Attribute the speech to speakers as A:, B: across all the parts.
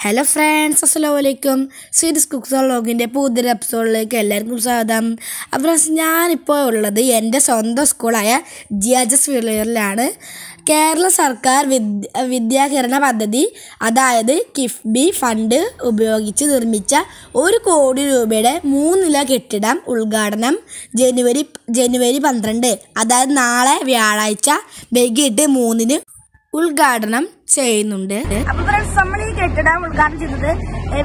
A: Hello friends അസ്സലാമു വലൈക്കും sweets cooks വ്ളോഗിന്റെ പുതിയൊരു എപ്പിസോഡിലേക്ക് എല്ലാവർക്കും സ്വാഗതം. അപ്പോൾ ഞാനിപ്പോൾ ഉള്ളത് എന്റെ സ്വന്തം സ്കൂളായ ജിയാജസ് വിളയറിലാണ് കേരള സർക്കാർ വിദ്യ വിദ്യാകരണ പദ്ധതി അതായത് കിഫ്ബി ഫണ്ട് ഉപയോഗിച്ച് നിർമ്മിച്ച ഒരു കോടി രൂപയുടെ മൂന്നില കെട്ടിടം ഉദ്ഘാടനം ജനുവരി ജനുവരി പന്ത്രണ്ട് അതായത് നാളെ വ്യാഴാഴ്ച വൈകിട്ട് മൂന്നിന് ഉദ്ഘാടനം ചെയ്യുന്നുണ്ട്.
B: അപ്പൊ ഫ്രണ്ട്സ് നമ്മൾ ഈ കെട്ടിടം ഉദ്ഘാടനം ചെയ്തത്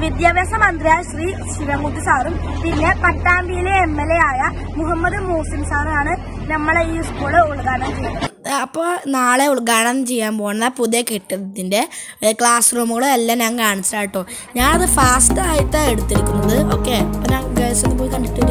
B: വിദ്യാഭ്യാസ മന്ത്രിയായ ശ്രീ ശിവമൂർത്തി സാറും പിന്നെ പട്ടാമ്പിയിലെ എം എൽ എ ആയ മുഹമ്മദ് മൂസിൻ സാറാണ് നമ്മളെ ഈ സ്കൂൾ ഉദ്ഘാടനം ചെയ്തത്.
A: അപ്പോൾ നാളെ ഉദ്ഘാടനം ചെയ്യാൻ പോകുന്ന പുതിയ കെട്ടിടത്തിന്റെ ക്ലാസ് റൂമുകളും എല്ലാം ഞാൻ കാണിച്ചാ കേട്ടോ. ഞാനത് ഫാസ്റ്റ് ആയിട്ടാണ് എടുത്തിരിക്കുന്നത്. ഓക്കെ അപ്പോൾ ഞാൻ ഗേൾസ് ഒന്ന് പോയി കണ്ടിട്ട്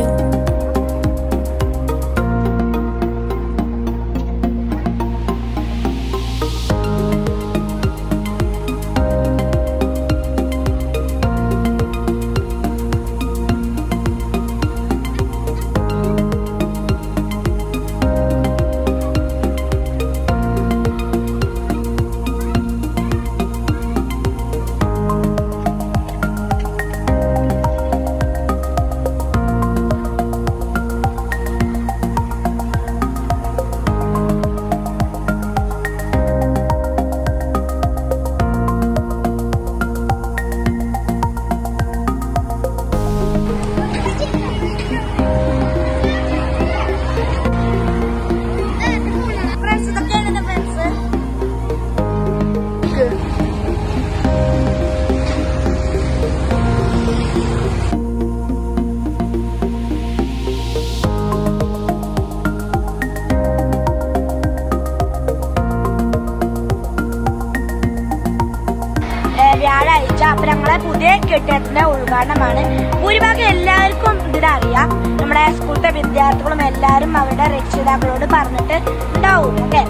B: വ്യാഴാഴ്ച അപ്പൊ പുതിയ കെട്ടിടത്തിന്റെ ഉദ്ഘാടനമാണ്. ഭൂരിഭാഗം എല്ലാവർക്കും ഇതിലറിയാം നമ്മുടെ സ്കൂളിലെ വിദ്യാർത്ഥികളും എല്ലാവരും അവരുടെ രക്ഷിതാക്കളോട് പറഞ്ഞിട്ട് ഉണ്ടാവും ഓക്കെ